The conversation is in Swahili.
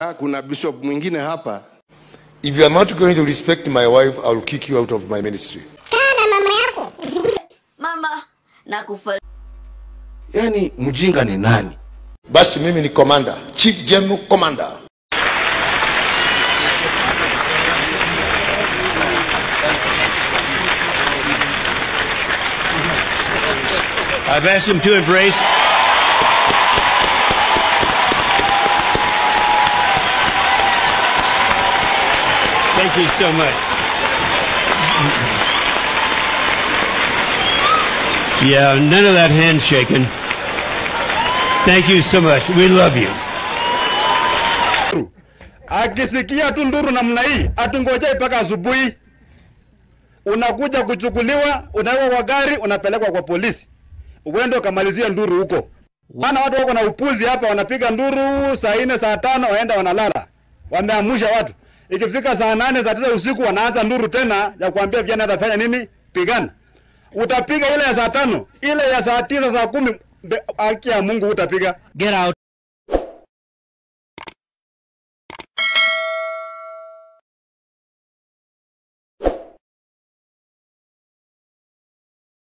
Ah, Kuna bishop mwingine hapa If you are not going to respect my wife, I will kick you out of my ministry. Kana Mama, nakufa. yaani, mjinga ni nani? Basi mimi ni commander, chief general commander. I've asked him to embrace. Thank you so much. Yeah, none of that handshaking. Thank you so much. We love you. Akisikia tu nduru namna hii, atungojei mpaka asubuhi. Unakuja kuchukuliwa, unawekwa kwa gari, unapelekwa kwa polisi, uende ukamalizia nduru huko. Maana watu wako na upuzi hapa, wanapiga nduru saa nne saa tano, waenda wanalala, wameamusha watu. Ikifika saa nane saa tisa usiku, wanaanza nduru tena ya kuambia vijana atafanya nini, pigana. Utapiga ile ya saa tano, ile ya saa tisa saa kumi, haki ya Mungu utapiga. Get out.